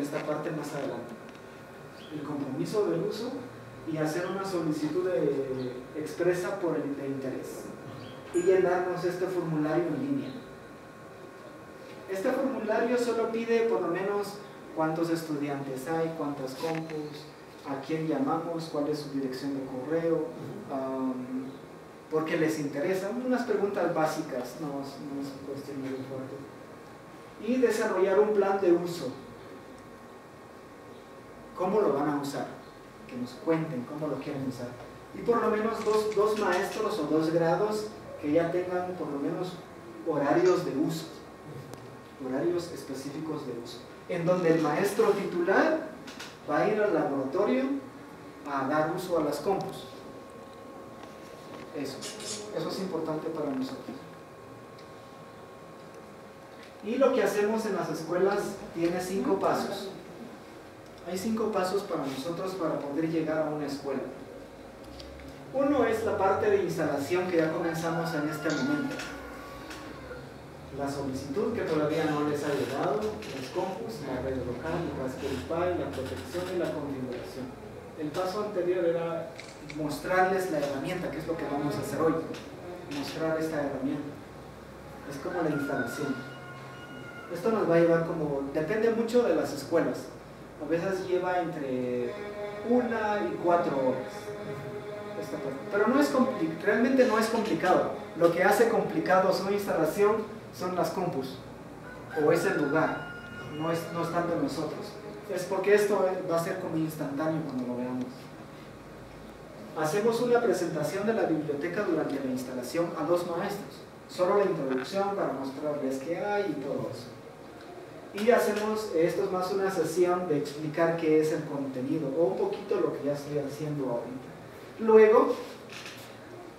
esta parte más adelante. El compromiso del uso y hacer una solicitud expresa por el de interés y llenarnos este formulario en línea. Este formulario solo pide por lo menos cuántos estudiantes hay, cuántas compus, a quién llamamos, cuál es su dirección de correo, porque les interesa, unas preguntas básicas, no, no es cuestión muy fuerte. Y desarrollar un plan de uso. ¿Cómo lo van a usar? Que nos cuenten cómo lo quieren usar. Y por lo menos dos, dos maestros o dos grados que ya tengan por lo menos horarios de uso, horarios específicos de uso, en donde el maestro titular va a ir al laboratorio a dar uso a las compus. Eso, eso es importante para nosotros. Y lo que hacemos en las escuelas tiene cinco pasos. Hay cinco pasos para nosotros para poder llegar a una escuela. Uno es la parte de instalación que ya comenzamos en este momento. La solicitud que todavía no les ha llegado, los compus, la red local, el Raspberry la protección y la configuración. El paso anterior era mostrarles la herramienta, que es lo que vamos a hacer hoy. Mostrar esta herramienta. Es como la instalación. Esto nos va a llevar como, depende mucho de las escuelas. A veces lleva entre una y cuatro horas pero no es realmente no es complicado. Lo que hace complicado su instalación son las compus o es el lugar, no es, no tanto nosotros. Es porque esto va a ser como instantáneo cuando lo veamos. Hacemos una presentación de la biblioteca durante la instalación a los maestros. Solo la introducción para mostrarles qué hay y todo eso. Y hacemos, esto es más una sesión de explicar qué es el contenido o un poquito lo que ya estoy haciendo ahorita. Luego,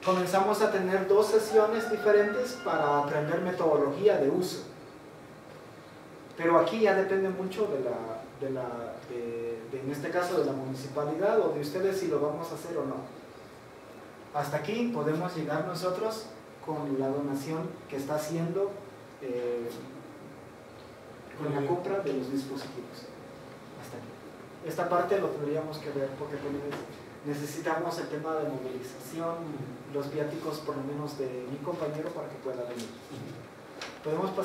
comenzamos a tener dos sesiones diferentes para aprender metodología de uso. Pero aquí ya depende mucho de la, de la en este caso, de la municipalidad o de ustedes si lo vamos a hacer o no. Hasta aquí podemos llegar nosotros con la donación que está haciendo eh, con la compra de los dispositivos. Hasta aquí. Esta parte lo tendríamos que ver porque necesitamos el tema de movilización, los viáticos por lo menos de mi compañero para que pueda venir. Podemos pasar